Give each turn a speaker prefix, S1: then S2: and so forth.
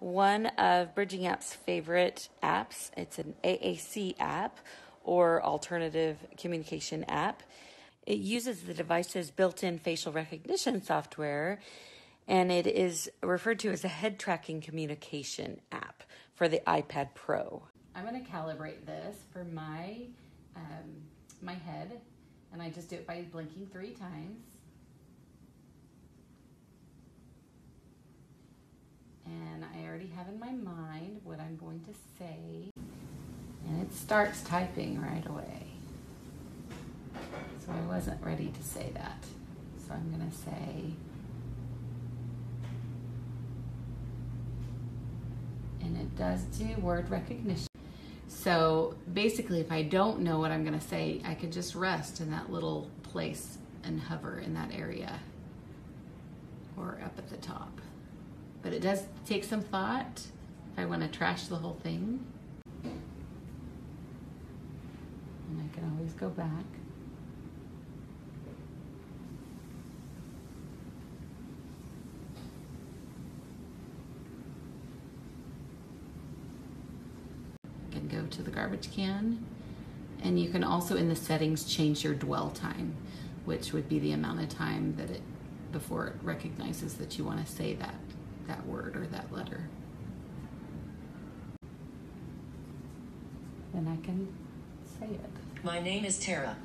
S1: one of BridgingApps' favorite apps. It's an AAC app or alternative communication app. It uses the device's built in facial recognition software and it is referred to as a head tracking communication app for the iPad Pro. I'm going to calibrate this for my um, my head, and I just do it by blinking three times. And I already have in my mind what I'm going to say, and it starts typing right away. So I wasn't ready to say that. So I'm going to say, and it does do word recognition. So basically, if I don't know what I'm going to say, I could just rest in that little place and hover in that area or up at the top. But it does take some thought if I want to trash the whole thing. And I can always go back. can go to the garbage can. And you can also in the settings change your dwell time, which would be the amount of time that it before it recognizes that you want to say that that word or that letter. Then I can say it.
S2: My name is Tara.